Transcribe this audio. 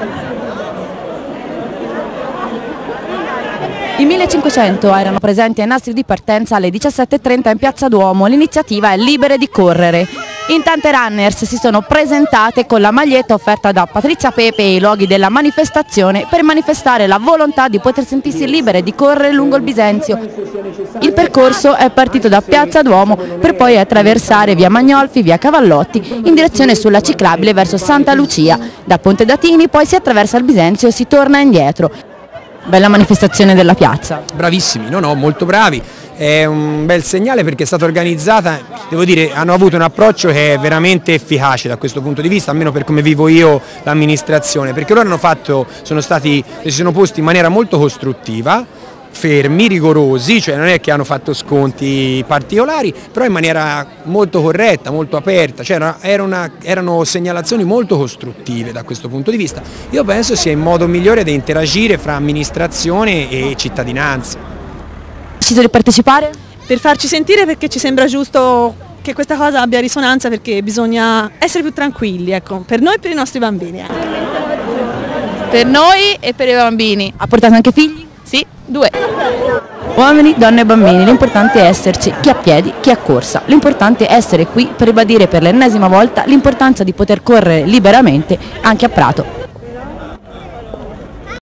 Thank you. I 1500 erano presenti ai nastri di partenza alle 17.30 in Piazza Duomo. L'iniziativa è Libere di correre. In tante runners si sono presentate con la maglietta offerta da Patrizia Pepe e i loghi della manifestazione per manifestare la volontà di poter sentirsi libere di correre lungo il Bisenzio. Il percorso è partito da Piazza Duomo per poi attraversare via Magnolfi, via Cavallotti in direzione sulla ciclabile verso Santa Lucia. Da Ponte Datini poi si attraversa il Bisenzio e si torna indietro. Bella manifestazione della piazza. Bravissimi, no no, molto bravi è un bel segnale perché è stata organizzata, devo dire, hanno avuto un approccio che è veramente efficace da questo punto di vista, almeno per come vivo io l'amministrazione, perché loro hanno fatto, sono stati, si sono posti in maniera molto costruttiva, fermi, rigorosi, cioè non è che hanno fatto sconti particolari, però in maniera molto corretta, molto aperta, cioè era una, erano segnalazioni molto costruttive da questo punto di vista. Io penso sia il modo migliore di interagire fra amministrazione e cittadinanza deciso di partecipare? Per farci sentire perché ci sembra giusto che questa cosa abbia risonanza perché bisogna essere più tranquilli, ecco, per noi e per i nostri bambini. Ecco. Per noi e per i bambini. Ha portato anche figli? Sì, due. Uomini, donne e bambini, l'importante è esserci, chi a piedi, chi a corsa. L'importante è essere qui per ribadire per l'ennesima volta l'importanza di poter correre liberamente anche a Prato